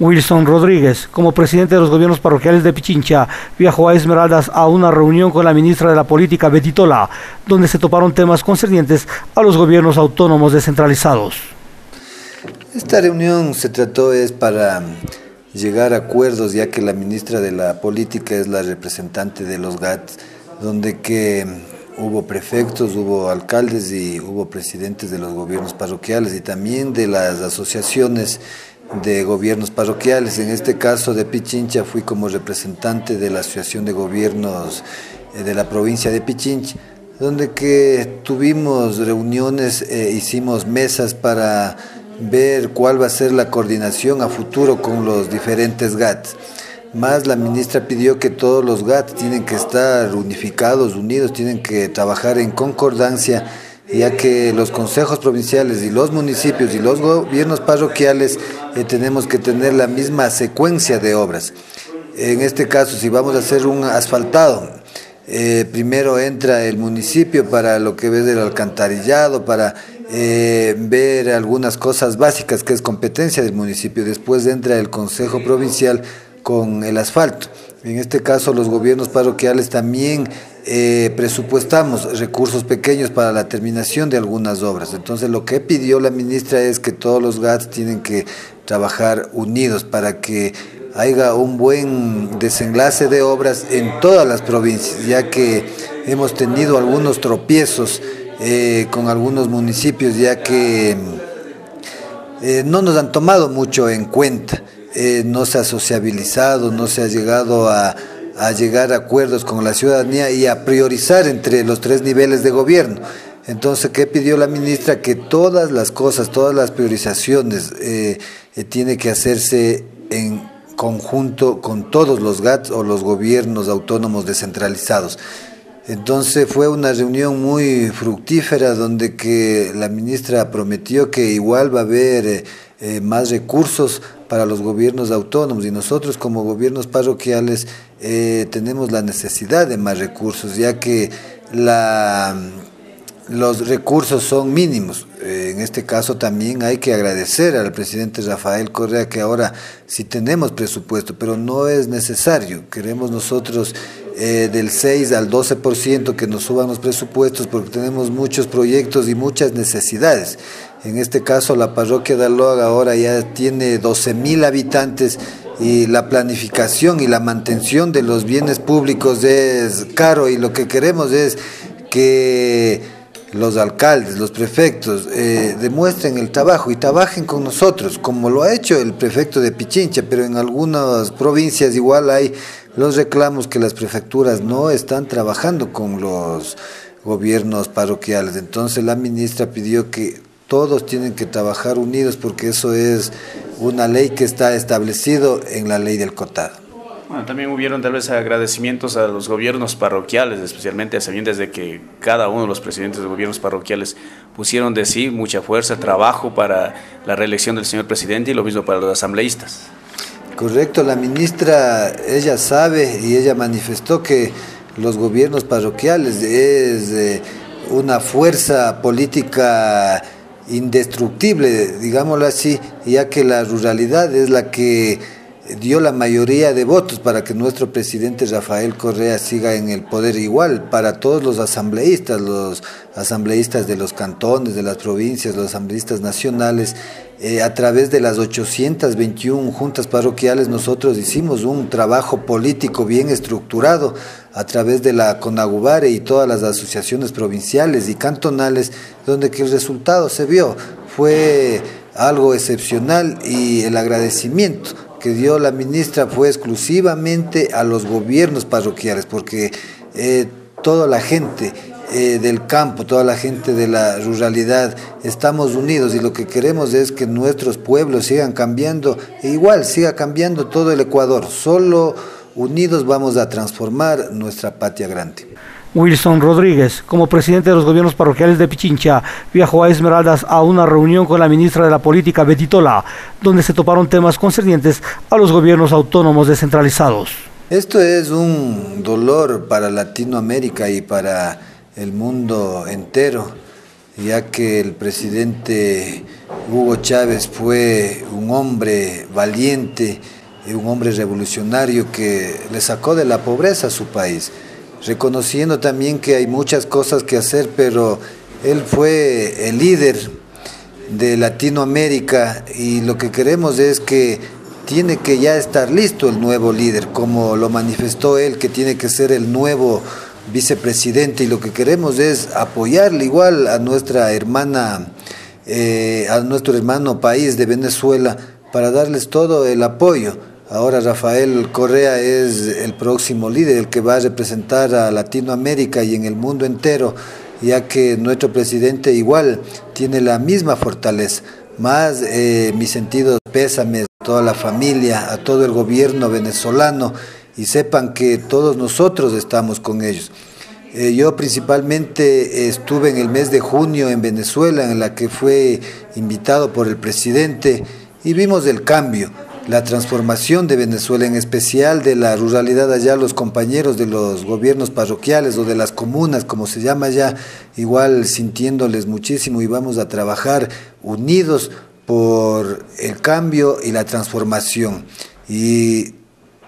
Wilson Rodríguez, como presidente de los gobiernos parroquiales de Pichincha, viajó a Esmeraldas a una reunión con la ministra de la Política, Betitola, donde se toparon temas concernientes a los gobiernos autónomos descentralizados. Esta reunión se trató es para llegar a acuerdos, ya que la ministra de la Política es la representante de los GATT, donde que hubo prefectos, hubo alcaldes y hubo presidentes de los gobiernos parroquiales y también de las asociaciones de gobiernos parroquiales. En este caso de Pichincha fui como representante de la Asociación de Gobiernos eh, de la provincia de Pichincha, donde que tuvimos reuniones, e hicimos mesas para ver cuál va a ser la coordinación a futuro con los diferentes GATS. Más la ministra pidió que todos los GATS tienen que estar unificados, unidos, tienen que trabajar en concordancia ya que los consejos provinciales y los municipios y los gobiernos parroquiales eh, tenemos que tener la misma secuencia de obras. En este caso, si vamos a hacer un asfaltado, eh, primero entra el municipio para lo que ve del alcantarillado, para eh, ver algunas cosas básicas que es competencia del municipio. Después entra el Consejo Provincial con el asfalto. En este caso, los gobiernos parroquiales también eh, presupuestamos recursos pequeños para la terminación de algunas obras. Entonces lo que pidió la ministra es que todos los GATS tienen que trabajar unidos para que haya un buen desenlace de obras en todas las provincias, ya que hemos tenido algunos tropiezos eh, con algunos municipios, ya que eh, no nos han tomado mucho en cuenta, no se ha sociabilizado, no se ha llegado a a llegar a acuerdos con la ciudadanía y a priorizar entre los tres niveles de gobierno. Entonces, ¿qué pidió la ministra? Que todas las cosas, todas las priorizaciones eh, eh tiene que hacerse en conjunto con todos los GATS o los gobiernos autónomos descentralizados. Entonces fue una reunión muy fructífera donde que la ministra prometió que igual va a haber eh, eh, más recursos para los gobiernos autónomos. Y nosotros como gobiernos parroquiales eh, tenemos la necesidad de más recursos, ya que la, los recursos son mínimos. Eh, en este caso también hay que agradecer al presidente Rafael Correa que ahora sí tenemos presupuesto, pero no es necesario. Queremos nosotros eh, del 6 al 12% que nos suban los presupuestos porque tenemos muchos proyectos y muchas necesidades. En este caso, la parroquia de Aloaga ahora ya tiene 12 mil habitantes y la planificación y la mantención de los bienes públicos es caro y lo que queremos es que los alcaldes, los prefectos eh, demuestren el trabajo y trabajen con nosotros, como lo ha hecho el prefecto de Pichincha, pero en algunas provincias igual hay los reclamos que las prefecturas no están trabajando con los gobiernos parroquiales. Entonces la ministra pidió que todos tienen que trabajar unidos porque eso es una ley que está establecido en la ley del cotado. Bueno, también hubieron tal vez agradecimientos a los gobiernos parroquiales, especialmente sabiendo desde que cada uno de los presidentes de gobiernos parroquiales pusieron de sí mucha fuerza, trabajo para la reelección del señor presidente y lo mismo para los asambleístas. Correcto, la ministra, ella sabe y ella manifestó que los gobiernos parroquiales es eh, una fuerza política indestructible, digámoslo así, ya que la ruralidad es la que dio la mayoría de votos para que nuestro presidente Rafael Correa siga en el poder igual para todos los asambleístas, los asambleístas de los cantones, de las provincias, los asambleístas nacionales. Eh, a través de las 821 juntas parroquiales nosotros hicimos un trabajo político bien estructurado a través de la CONAGUBARE y todas las asociaciones provinciales y cantonales, donde que el resultado se vio. Fue algo excepcional y el agradecimiento que dio la ministra fue exclusivamente a los gobiernos parroquiales, porque eh, toda la gente eh, del campo, toda la gente de la ruralidad, estamos unidos y lo que queremos es que nuestros pueblos sigan cambiando, e igual siga cambiando todo el Ecuador. Solo unidos vamos a transformar nuestra patria grande. Wilson Rodríguez, como presidente de los gobiernos parroquiales de Pichincha, viajó a Esmeraldas a una reunión con la ministra de la Política, Betitola, donde se toparon temas concernientes a los gobiernos autónomos descentralizados. Esto es un dolor para Latinoamérica y para el mundo entero, ya que el presidente Hugo Chávez fue un hombre valiente, un hombre revolucionario que le sacó de la pobreza a su país, reconociendo también que hay muchas cosas que hacer, pero él fue el líder de Latinoamérica y lo que queremos es que tiene que ya estar listo el nuevo líder, como lo manifestó él, que tiene que ser el nuevo vicepresidente y lo que queremos es apoyarle igual a nuestra hermana, eh, a nuestro hermano país de Venezuela para darles todo el apoyo. Ahora Rafael Correa es el próximo líder, el que va a representar a Latinoamérica y en el mundo entero, ya que nuestro presidente igual tiene la misma fortaleza. Más eh, mi sentido pésame a toda la familia, a todo el gobierno venezolano y sepan que todos nosotros estamos con ellos. Eh, yo principalmente estuve en el mes de junio en Venezuela, en la que fue invitado por el presidente y vimos el cambio, la transformación de Venezuela, en especial de la ruralidad allá, los compañeros de los gobiernos parroquiales o de las comunas, como se llama allá, igual sintiéndoles muchísimo y vamos a trabajar unidos por el cambio y la transformación. Y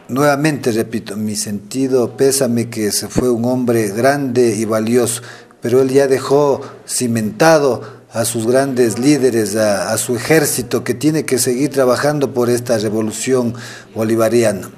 nuevamente repito, mi sentido pésame que se fue un hombre grande y valioso, pero él ya dejó cimentado a sus grandes líderes, a, su ejército que tiene que seguir trabajando por esta revolución bolivariana.